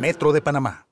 Metro de Panamá.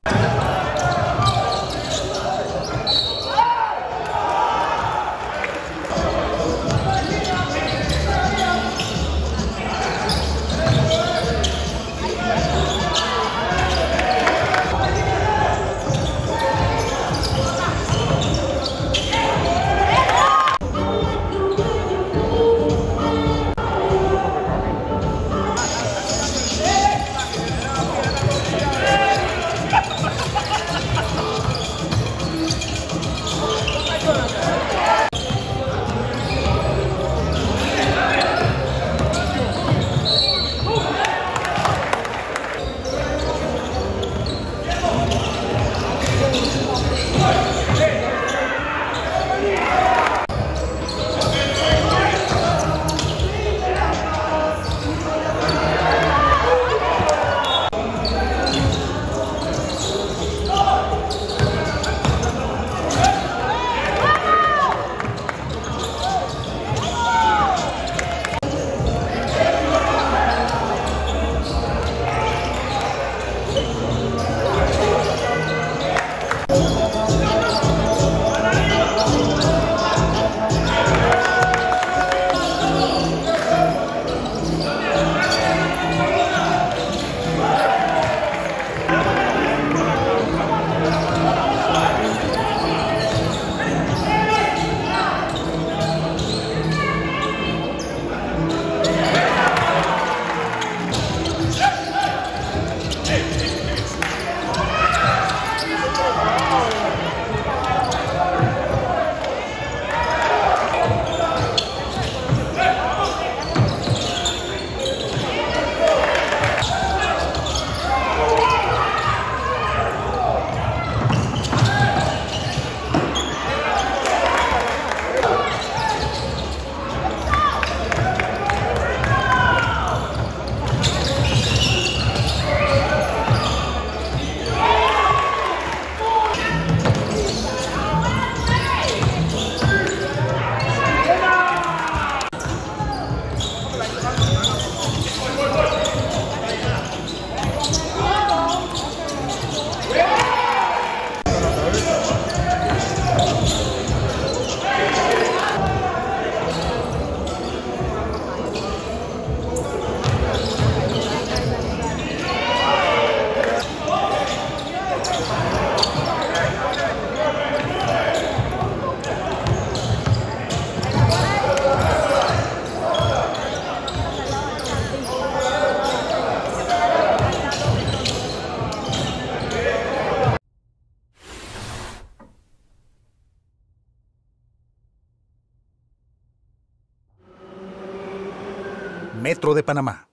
Metro de Panamá.